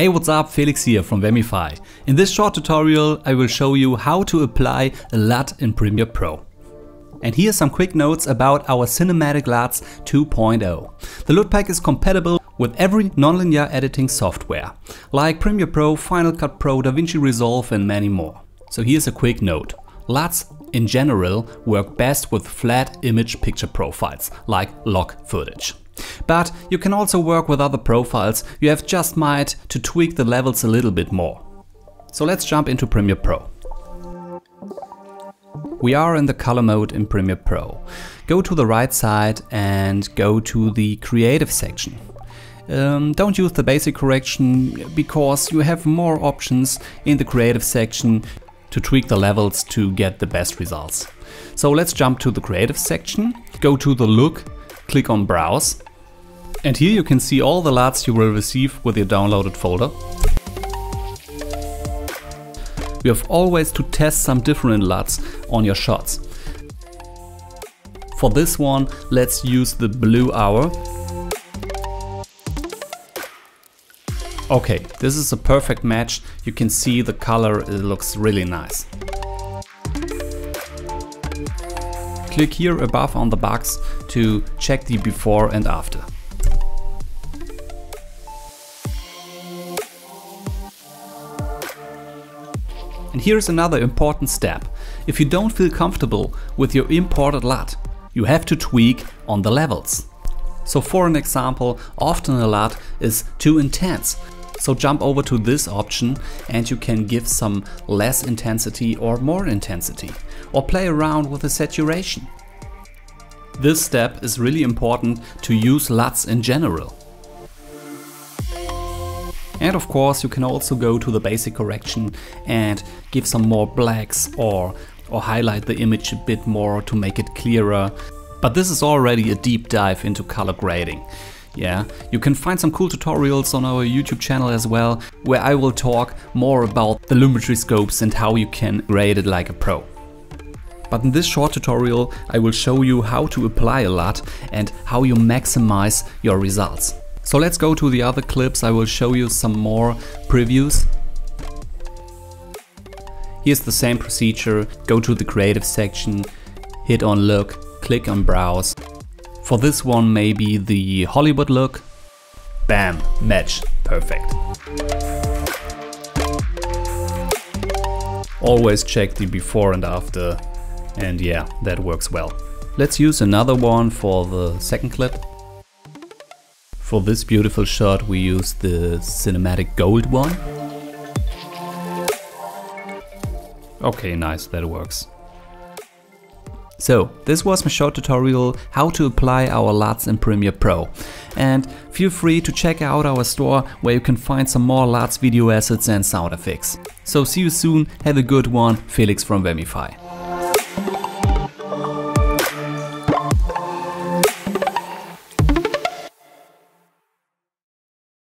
Hey what's up, Felix here from Vamify. In this short tutorial I will show you how to apply a LUT in Premiere Pro. And here are some quick notes about our Cinematic LUTs 2.0. The LUT pack is compatible with every nonlinear editing software, like Premiere Pro, Final Cut Pro, DaVinci Resolve and many more. So here's a quick note. LUTs in general work best with flat image picture profiles, like log footage. But you can also work with other profiles, you have just might to tweak the levels a little bit more. So let's jump into Premiere Pro. We are in the color mode in Premiere Pro. Go to the right side and go to the creative section. Um, don't use the basic correction because you have more options in the creative section to tweak the levels to get the best results. So let's jump to the creative section, go to the look, click on browse and here you can see all the LUTs you will receive with your downloaded folder. You have always to test some different LUTs on your shots. For this one, let's use the blue hour. Okay, this is a perfect match. You can see the color, it looks really nice. Click here above on the box to check the before and after. And here's another important step. If you don't feel comfortable with your imported LUT, you have to tweak on the levels. So for an example, often a LUT is too intense. So jump over to this option and you can give some less intensity or more intensity. Or play around with the saturation. This step is really important to use LUTs in general. And of course you can also go to the basic correction and give some more blacks or, or highlight the image a bit more to make it clearer. But this is already a deep dive into color grading. Yeah, you can find some cool tutorials on our YouTube channel as well, where I will talk more about the Lumetri scopes and how you can grade it like a pro. But in this short tutorial I will show you how to apply a LUT and how you maximize your results. So let's go to the other clips, I will show you some more previews. Here's the same procedure, go to the creative section, hit on look, click on browse. For this one maybe the Hollywood look. Bam, match, perfect. Always check the before and after and yeah, that works well. Let's use another one for the second clip. For this beautiful shot we use the cinematic gold one. Okay, nice, that works. So, this was my short tutorial how to apply our LUTs in Premiere Pro. And feel free to check out our store where you can find some more LUTs video assets and sound effects. So see you soon, have a good one, Felix from Vamify.